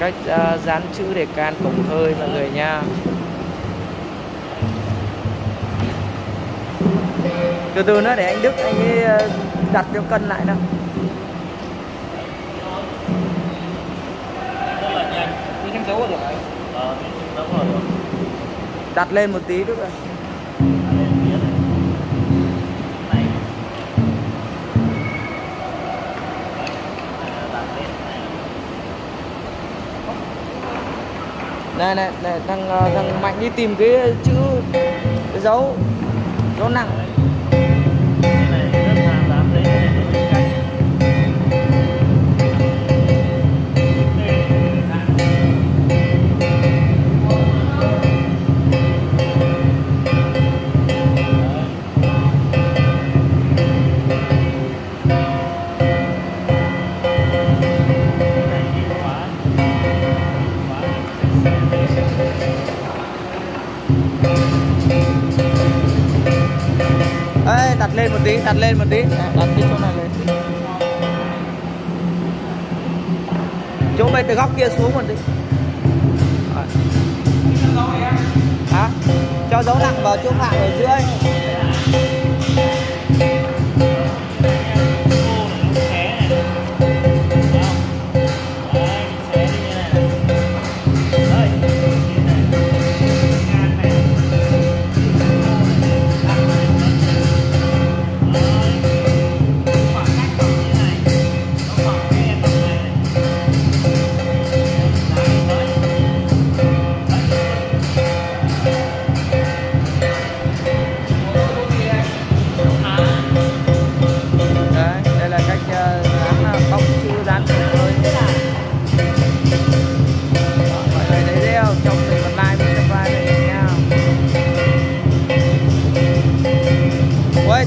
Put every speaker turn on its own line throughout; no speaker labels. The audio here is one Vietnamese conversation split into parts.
cách uh, dán chữ để can cổng hơi mọi người nha từ từ nữa để anh Đức anh ấy ờ, đặt cho cân lại nào Đặt lên một tí Đức ơi. Này này này thằng ờ, thằng mạnh đi tìm cái chữ cái dấu dấu nặng Ê, đặt lên một tí, đặt lên một tí. Đặt cái chỗ này lên. Chỗ bên từ góc kia xuống một tí. Hả? Cho dấu nặng vào chỗ phạm ở dưới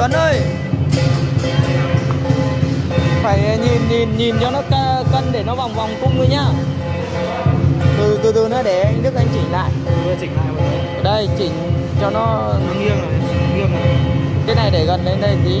Tuấn ơi! Phải nhìn nhìn nhìn cho nó cân để nó vòng vòng cung thôi nhá. Từ từ từ nữa để anh Đức anh chỉnh lại.
Vừa chỉnh lại một
Ở đây chỉnh cho nó
Nó nghiêng rồi, nghiêng rồi.
Cái này để gần lên đây tí